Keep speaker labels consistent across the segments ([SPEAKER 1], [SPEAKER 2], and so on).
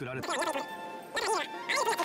[SPEAKER 1] 作られた。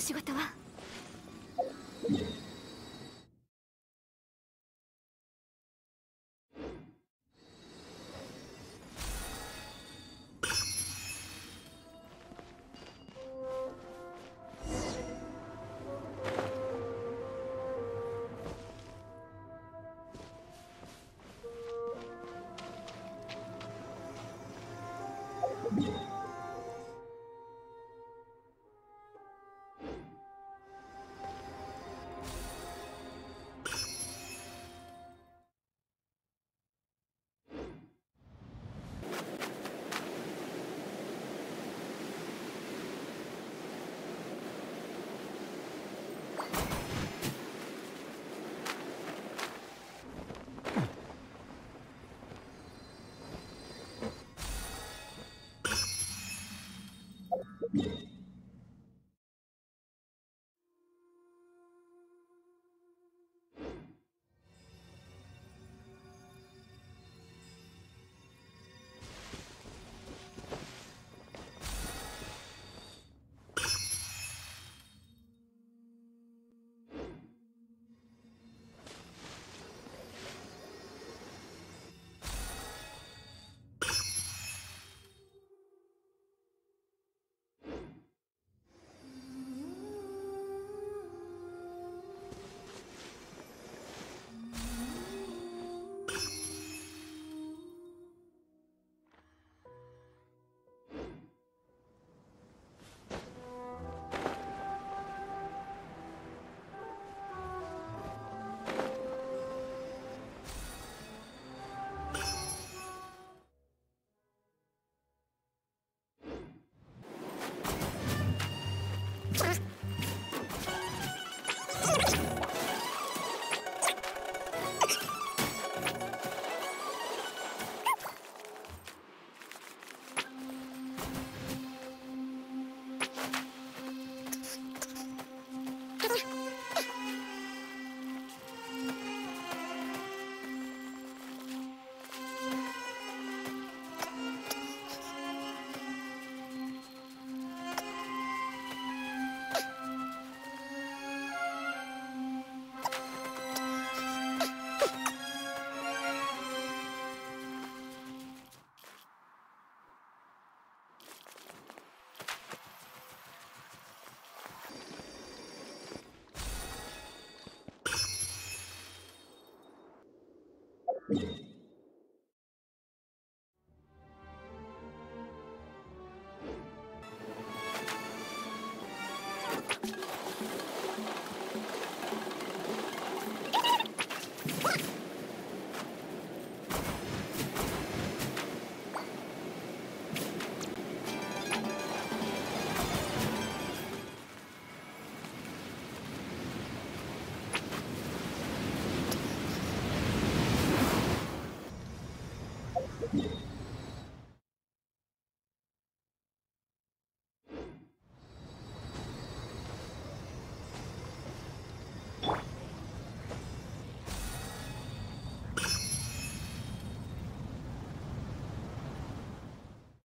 [SPEAKER 1] 仕事は。